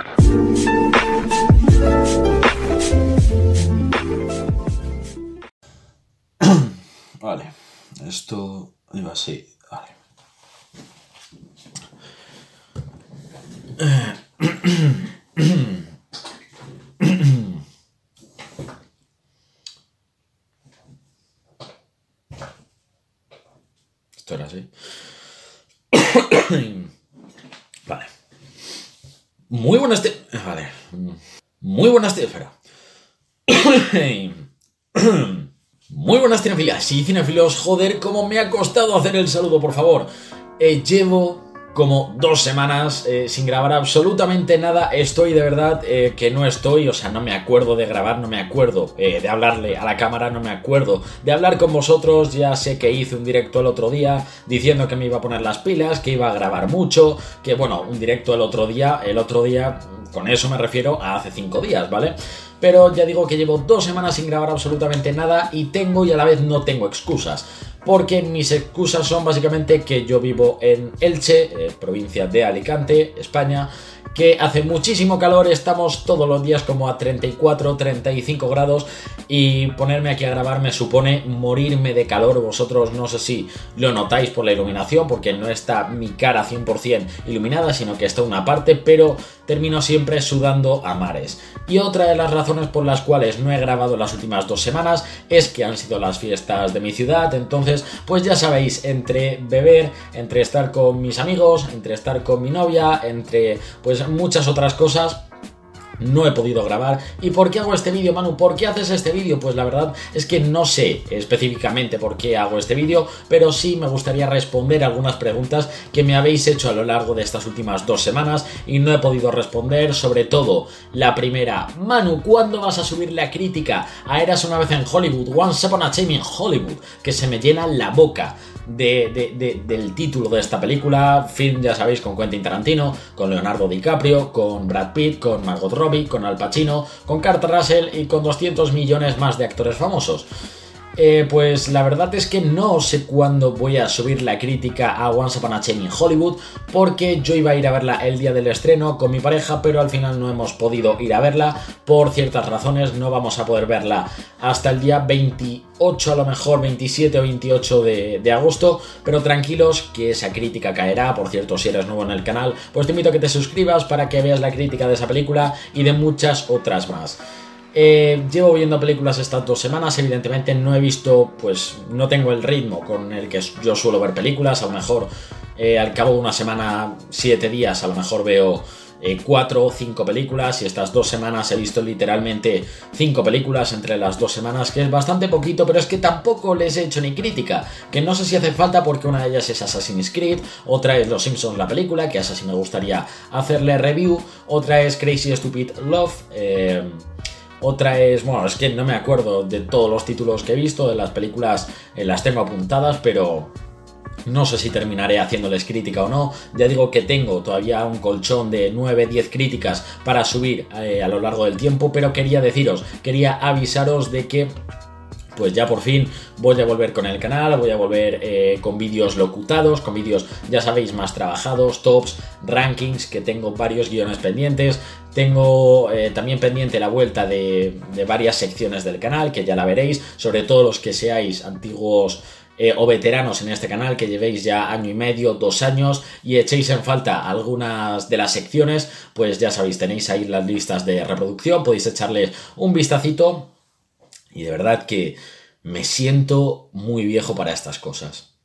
Vale, esto iba así, vale. Esto era así. Muy buenas... te- Vale. Muy buenas... te-. Muy buenas cinefilas. Sí, cinefilos, joder, cómo me ha costado hacer el saludo, por favor. Eh, llevo como dos semanas eh, sin grabar absolutamente nada. Estoy de verdad eh, que no estoy, o sea, no me acuerdo de grabar, no me acuerdo eh, de hablarle a la cámara, no me acuerdo de hablar con vosotros. Ya sé que hice un directo el otro día diciendo que me iba a poner las pilas, que iba a grabar mucho, que bueno, un directo el otro día, el otro día, con eso me refiero a hace cinco días, ¿vale? Pero ya digo que llevo dos semanas sin grabar absolutamente nada y tengo y a la vez no tengo excusas. Porque mis excusas son básicamente que yo vivo en Elche, eh, provincia de Alicante, España, que hace muchísimo calor, estamos todos los días como a 34, 35 grados y ponerme aquí a grabar me supone morirme de calor. Vosotros no sé si lo notáis por la iluminación, porque no está mi cara 100% iluminada, sino que está una parte, pero termino siempre sudando a mares. Y otra de las razones por las cuales no he grabado las últimas dos semanas es que han sido las fiestas de mi ciudad, entonces pues ya sabéis, entre beber, entre estar con mis amigos, entre estar con mi novia, entre pues muchas otras cosas, no he podido grabar. ¿Y por qué hago este vídeo, Manu? ¿Por qué haces este vídeo? Pues la verdad es que no sé específicamente por qué hago este vídeo, pero sí me gustaría responder algunas preguntas que me habéis hecho a lo largo de estas últimas dos semanas y no he podido responder, sobre todo la primera. Manu, ¿cuándo vas a subir la crítica a Eras una vez en Hollywood? Once Upon a Time in Hollywood, que se me llena la boca. De, de, de, del título de esta película, film ya sabéis con Quentin Tarantino, con Leonardo DiCaprio, con Brad Pitt, con Margot Robbie, con Al Pacino, con Kurt Russell y con 200 millones más de actores famosos. Eh, pues la verdad es que no sé cuándo voy a subir la crítica a Once Upon a Time in Hollywood, porque yo iba a ir a verla el día del estreno con mi pareja, pero al final no hemos podido ir a verla. Por ciertas razones, no vamos a poder verla hasta el día 28, a lo mejor 27 o 28 de, de agosto, pero tranquilos que esa crítica caerá, por cierto, si eres nuevo en el canal, pues te invito a que te suscribas para que veas la crítica de esa película y de muchas otras más. Eh, llevo viendo películas estas dos semanas, evidentemente no he visto, pues no tengo el ritmo con el que yo suelo ver películas, a lo mejor eh, al cabo de una semana, siete días, a lo mejor veo eh, cuatro o cinco películas y estas dos semanas he visto literalmente cinco películas entre las dos semanas, que es bastante poquito, pero es que tampoco les he hecho ni crítica, que no sé si hace falta porque una de ellas es Assassin's Creed, otra es Los Simpsons la película, que a esa sí me gustaría hacerle review, otra es Crazy Stupid Love, eh, otra es, bueno, es que no me acuerdo de todos los títulos que he visto, de las películas eh, las tengo apuntadas, pero no sé si terminaré haciéndoles crítica o no. Ya digo que tengo todavía un colchón de 9-10 críticas para subir eh, a lo largo del tiempo, pero quería deciros, quería avisaros de que pues ya por fin voy a volver con el canal, voy a volver eh, con vídeos locutados, con vídeos, ya sabéis, más trabajados, tops, rankings, que tengo varios guiones pendientes. Tengo eh, también pendiente la vuelta de, varias secciones del canal, que ya la veréis, sobre todo los que seáis antiguos eh, o veteranos en este canal, que llevéis ya año y medio, dos años, y echéis en falta algunas de las secciones, pues ya sabéis, tenéis ahí las listas de reproducción, podéis echarles un vistacito. Y de verdad que me siento muy viejo para estas cosas.